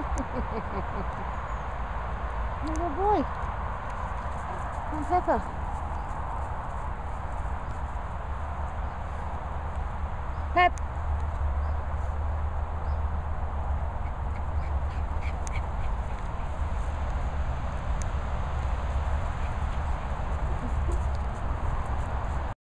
Little boy. And Pepper. Pep.